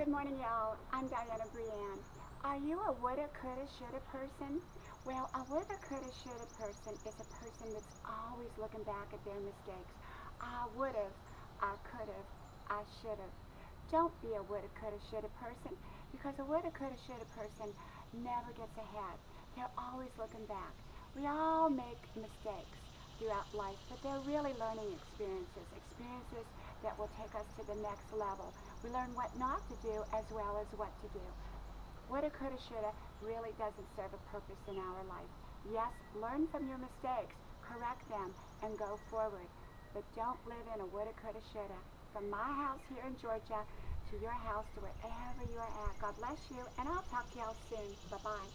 Good morning, y'all. I'm Dianna Brianne. Are you a woulda, coulda, shoulda person? Well, a woulda, coulda, shoulda person is a person that's always looking back at their mistakes. I would've, I could've, I should've. Don't be a woulda, coulda, shoulda person because a woulda, coulda, shoulda person never gets ahead. They're always looking back. We all make mistakes throughout life, but they're really learning experiences, experiences that will take us to the next level. We learn what not to do as well as what to do. Woulda, coulda, shoulda really doesn't serve a purpose in our life. Yes, learn from your mistakes, correct them, and go forward. But don't live in a woulda, coulda, shoulda. From my house here in Georgia to your house to wherever you're at. God bless you, and I'll talk to y'all soon. Bye-bye.